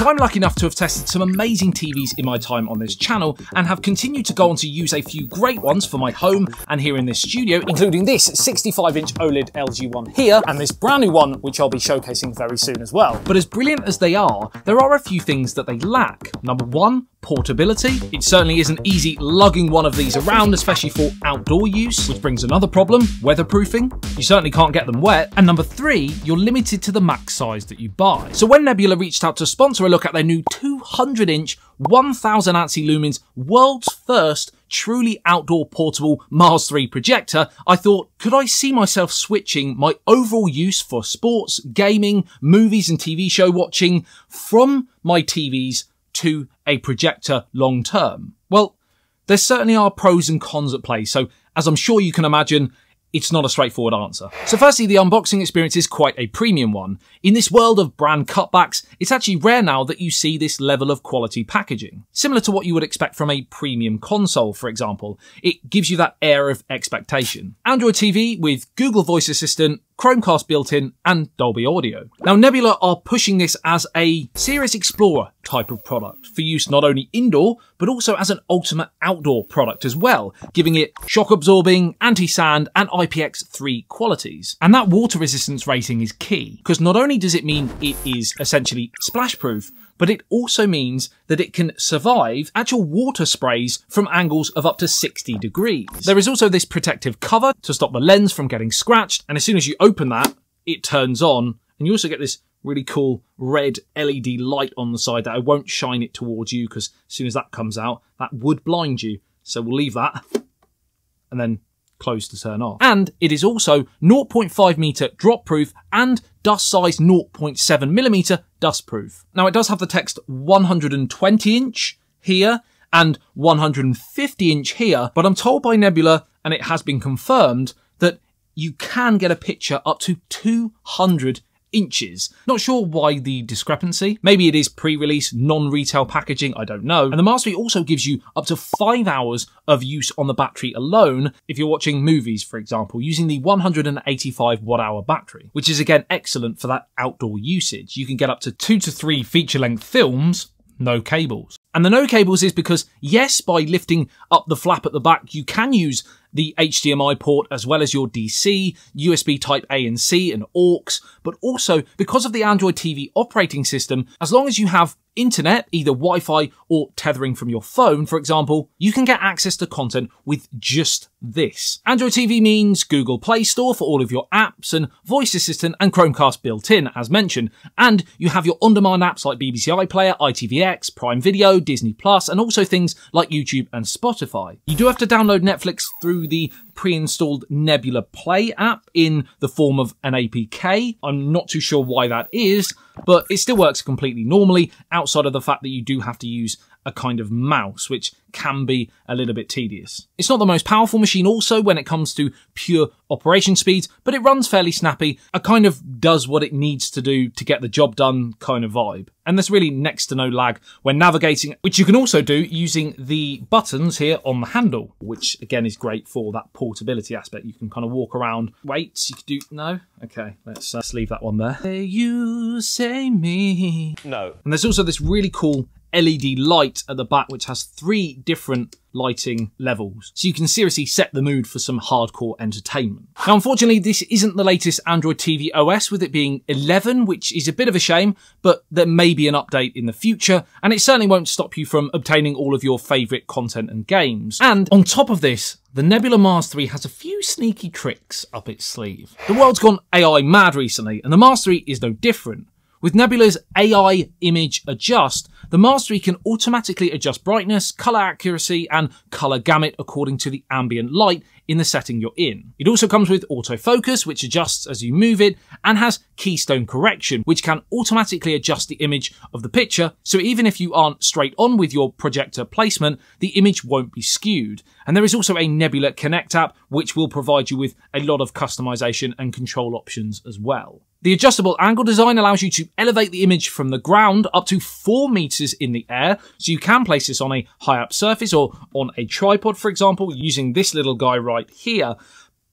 So I'm lucky enough to have tested some amazing TVs in my time on this channel and have continued to go on to use a few great ones for my home and here in this studio, including this 65 inch OLED LG one here and this brand new one which I'll be showcasing very soon as well. But as brilliant as they are, there are a few things that they lack. Number one, portability. It certainly isn't easy lugging one of these around, especially for outdoor use, which brings another problem, weatherproofing. You certainly can't get them wet. And number three, you're limited to the max size that you buy. So when Nebula reached out to sponsor look at their new 200 inch, 1000 ANSI lumens, world's first truly outdoor portable Mars 3 projector, I thought, could I see myself switching my overall use for sports, gaming, movies and TV show watching from my TVs to a projector long term? Well, there certainly are pros and cons at play, so as I'm sure you can imagine, it's not a straightforward answer. So firstly, the unboxing experience is quite a premium one. In this world of brand cutbacks, it's actually rare now that you see this level of quality packaging. Similar to what you would expect from a premium console, for example, it gives you that air of expectation. Android TV with Google Voice Assistant, Chromecast built in, and Dolby Audio. Now, Nebula are pushing this as a serious Explorer type of product for use not only indoor, but also as an ultimate outdoor product as well, giving it shock absorbing, anti-sand, and IPX3 qualities. And that water resistance rating is key, because not only does it mean it is essentially splash proof, but it also means that it can survive actual water sprays from angles of up to 60 degrees. There is also this protective cover to stop the lens from getting scratched, and as soon as you open that, it turns on, and you also get this really cool red LED light on the side that I won't shine it towards you because as soon as that comes out, that would blind you. So we'll leave that and then close to turn off. And it is also 0.5 meter drop proof and dust size 0.7 millimeter dust proof. Now it does have the text 120 inch here and 150 inch here, but I'm told by Nebula, and it has been confirmed, that you can get a picture up to 200 inches. Not sure why the discrepancy. Maybe it is pre-release, non-retail packaging, I don't know. And the 3 also gives you up to five hours of use on the battery alone if you're watching movies, for example, using the 185 watt hour battery, which is again excellent for that outdoor usage. You can get up to two to three feature length films no cables. And the no cables is because, yes, by lifting up the flap at the back, you can use the HDMI port as well as your DC, USB type A and C and AUX, but also because of the Android TV operating system, as long as you have internet, either Wi-Fi or tethering from your phone, for example, you can get access to content with just this. Android TV means Google Play Store for all of your apps and Voice Assistant and Chromecast built in, as mentioned. And you have your on-demand apps like BBC iPlayer, ITVX, Prime Video, Disney Plus, and also things like YouTube and Spotify. You do have to download Netflix through the pre-installed Nebula Play app in the form of an APK. I'm not too sure why that is, but it still works completely normally outside of the fact that you do have to use a kind of mouse, which can be a little bit tedious. It's not the most powerful machine also when it comes to pure operation speeds, but it runs fairly snappy, a kind of does what it needs to do to get the job done kind of vibe. And there's really next to no lag when navigating, which you can also do using the buttons here on the handle, which again is great for that portability aspect. You can kind of walk around. Wait, you can do, no? Okay, let's, uh, let's leave that one there. You, say me. No. And there's also this really cool LED light at the back, which has three different lighting levels. So you can seriously set the mood for some hardcore entertainment. Now, unfortunately, this isn't the latest Android TV OS with it being 11, which is a bit of a shame, but there may be an update in the future, and it certainly won't stop you from obtaining all of your favourite content and games. And on top of this, the Nebula Mars 3 has a few sneaky tricks up its sleeve. The world's gone AI mad recently, and the Mars 3 is no different. With Nebula's AI image adjust, the Mars 3 can automatically adjust brightness, color accuracy, and color gamut according to the ambient light in the setting you're in. It also comes with autofocus, which adjusts as you move it, and has keystone correction, which can automatically adjust the image of the picture, so even if you aren't straight on with your projector placement, the image won't be skewed. And there is also a Nebula Connect app, which will provide you with a lot of customization and control options as well. The adjustable angle design allows you to elevate the image from the ground up to 4 meters in the air, so you can place this on a high up surface or on a tripod, for example, using this little guy right here.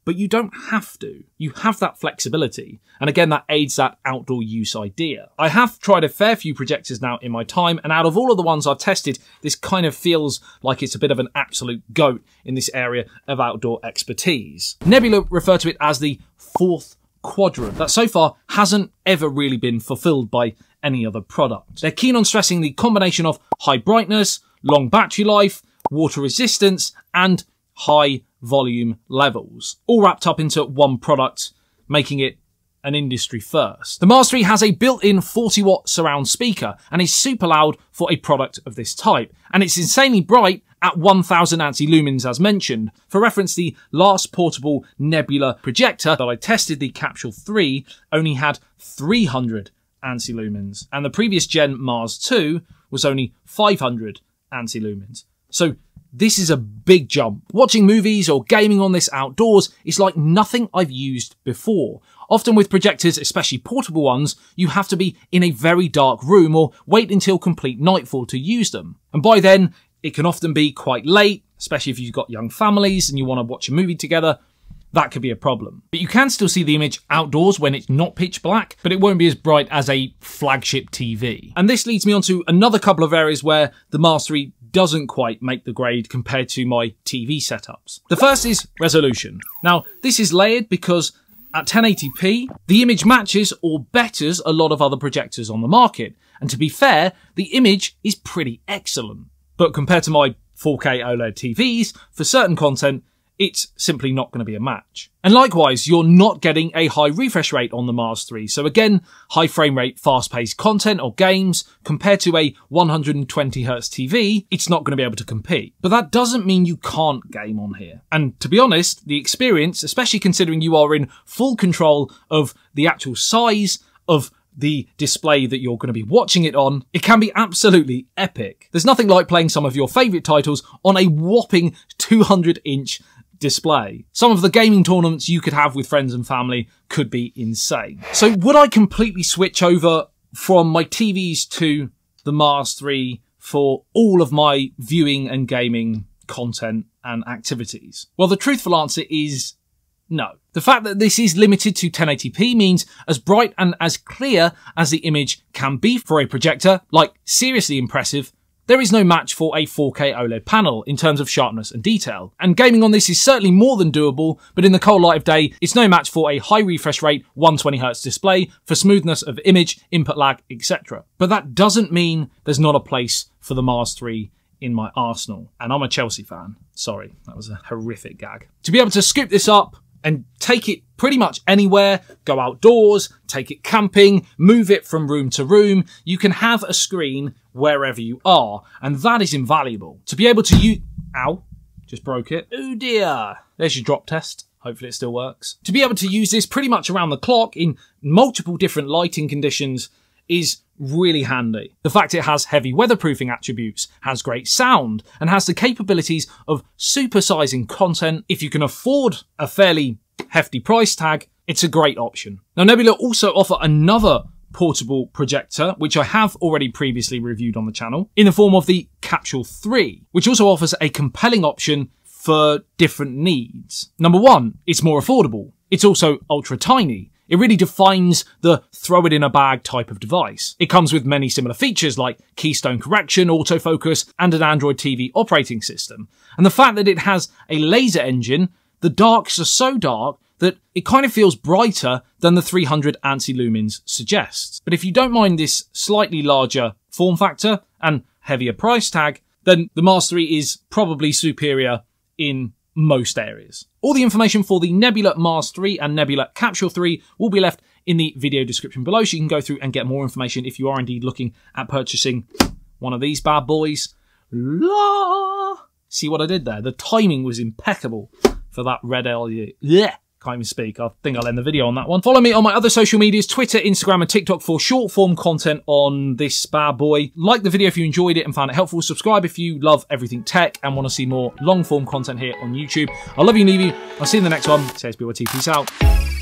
but you don't have to. You have that flexibility. And again, that aids that outdoor use idea. I have tried a fair few projectors now in my time, and out of all of the ones I've tested, this kind of feels like it's a bit of an absolute goat in this area of outdoor expertise. Nebula refer to it as the fourth quadrant that so far hasn't ever really been fulfilled by any other product. They're keen on stressing the combination of high brightness, long battery life, water resistance, and high volume levels, all wrapped up into one product, making it an industry first. The Mars 3 has a built-in 40 watt surround speaker and is super loud for a product of this type. And it's insanely bright at 1000 ANSI lumens as mentioned. For reference, the last portable Nebula projector that I tested, the Capsule 3, only had 300 ANSI lumens, and the previous gen Mars 2 was only 500 ANSI lumens. So this is a big jump. Watching movies or gaming on this outdoors is like nothing I've used before. Often with projectors, especially portable ones, you have to be in a very dark room or wait until complete nightfall to use them. And by then, it can often be quite late, especially if you've got young families and you want to watch a movie together. That could be a problem. But you can still see the image outdoors when it's not pitch black, but it won't be as bright as a flagship TV. And this leads me on to another couple of areas where the Mars 3 doesn't quite make the grade compared to my TV setups. The first is resolution. Now, this is layered because at 1080p, the image matches or betters a lot of other projectors on the market. And to be fair, the image is pretty excellent. But compared to my 4K OLED TVs, for certain content, it's simply not going to be a match. And likewise, you're not getting a high refresh rate on the Mars 3. So again, high frame rate, fast paced content or games compared to a 120Hz TV, it's not going to be able to compete. But that doesn't mean you can't game on here. And to be honest, the experience, especially considering you are in full control of the actual size of the display that you're going to be watching it on, it can be absolutely epic. There's nothing like playing some of your favourite titles on a whopping 200 inch display. Some of the gaming tournaments you could have with friends and family could be insane. So would I completely switch over from my TVs to the Mars 3 for all of my viewing and gaming content and activities? Well, the truthful answer is no. The fact that this is limited to 1080p means as bright and as clear as the image can be for a projector, like seriously impressive, there is no match for a 4K OLED panel in terms of sharpness and detail. And gaming on this is certainly more than doable, but in the cold light of day, it's no match for a high refresh rate 120Hz display, for smoothness of image, input lag, etc. But that doesn't mean there's not a place for the Mars 3 in my arsenal. And I'm a Chelsea fan. Sorry, that was a horrific gag. To be able to scoop this up and take it pretty much anywhere, go outdoors, take it camping, move it from room to room. You can have a screen wherever you are, and that is invaluable. To be able to use, ow, just broke it. Oh dear. There's your drop test. Hopefully it still works. To be able to use this pretty much around the clock in multiple different lighting conditions is really handy. The fact it has heavy weatherproofing attributes, has great sound, and has the capabilities of supersizing content. If you can afford a fairly hefty price tag, it's a great option. Now Nebula also offer another portable projector, which I have already previously reviewed on the channel, in the form of the Capsule 3, which also offers a compelling option for different needs. Number one, it's more affordable. It's also ultra tiny, it really defines the throw it in a bag type of device. It comes with many similar features like keystone correction, autofocus, and an Android TV operating system. And the fact that it has a laser engine, the darks are so dark that it kind of feels brighter than the 300 ANSI lumens suggests. But if you don't mind this slightly larger form factor and heavier price tag, then the Mars 3 is probably superior in most areas. All the information for the Nebula Mars 3 and Nebula Capsule 3 will be left in the video description below, so you can go through and get more information if you are indeed looking at purchasing one of these bad boys. La! See what I did there? The timing was impeccable for that red LED. Yeah can't even speak. I think I'll end the video on that one. Follow me on my other social medias, Twitter, Instagram, and TikTok for short form content on this bad boy. Like the video if you enjoyed it and found it helpful. Subscribe if you love everything tech and want to see more long form content here on YouTube. I love you, Nevi. I'll see you in the next one. Says BYT. Peace out.